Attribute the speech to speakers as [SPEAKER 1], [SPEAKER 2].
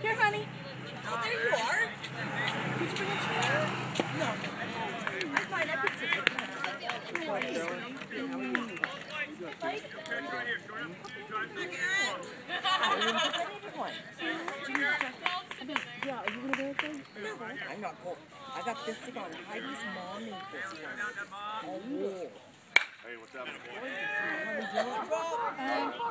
[SPEAKER 1] Here, honey.
[SPEAKER 2] Oh, there you are. Did you bring a chair? No. I'm fine. I can sit. I needed one.
[SPEAKER 1] Yeah, are you gonna wear it then?
[SPEAKER 2] I'm not cold. I got this on. Heidi's mom made this one. Oh.
[SPEAKER 1] Uh,